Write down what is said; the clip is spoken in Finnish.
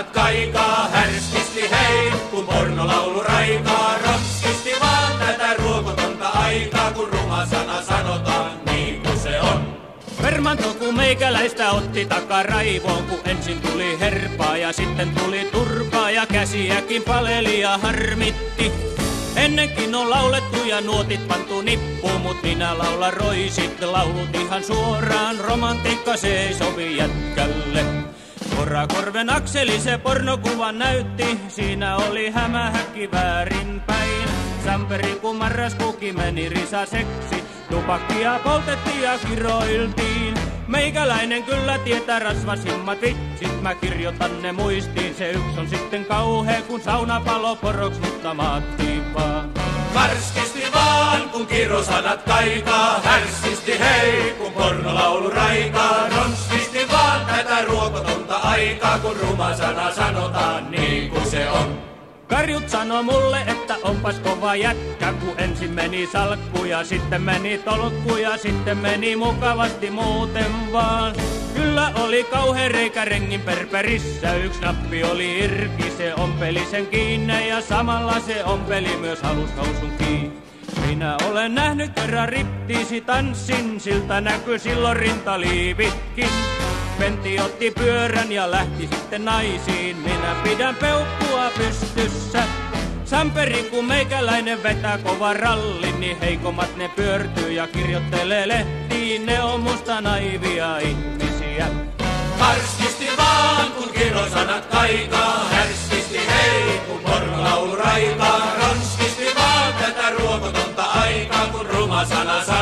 sanat kaikaa, härskisti hei, kun pornolaulu raikaa. Ronskisti vaan tätä ruokotonta aikaa, kun ruma sana sanotaan niin kuin se on. Vermanto kun meikäläistä otti takaraivoon, kun ensin tuli herpaa ja sitten tuli turpaa ja käsiäkin paleli ja harmitti. Ennenkin on laulettu ja nuotit pantu nippuun, mut minä laula roisit laulut ihan suoraan. Romantiikka se ei sovi jätkälle. Korakorven akseli se pornokuva näytti, siinä oli hämähäkki väärinpäin. Samperi kun marraskuuki meni risaseksi, tupakkia poltettiin ja kiroiltiin. Meikäläinen kyllä tietää rasvasimmat vitsit, mä kirjoitan ne muistiin. Se yksi on sitten kauhea, kun saunapalo poroks, mutta maattiin vaan. Karskisti vaan, kun kirosanat kaikaa, härskisti hei, kun pornolaulu kun ruma sana sanotaan niin kuin se on. Karjut sanoo mulle, että onpas kova jätkä, kun ensin meni salkku ja sitten meni tolkku ja sitten meni mukavasti muuten vaan. Kyllä oli kauhean reikä rengin perperissä, yksi nappi oli irki, se ompeli sen kiinni ja samalla se ompeli myös halushousun kiinni. Minä olen nähnyt kerran riptiisi tanssin, siltä näkyy silloin rintaliivitkin. Pentti otti pyörän ja lähti sitten naisiin. Minä pidän peukkua pystyssä. Samperin kun meikäläinen vetää kova ralli, niin heikommat ne pyörtyy ja kirjoittelee lehtiin. Ne on musta naivia ihmisiä. Karskisti vaan, kun kirosanat kaikaa, härskisti hei, kun porlaulu raikaa. Ranskisti vaan tätä ruokotonta aikaa, kun ruma sana saa.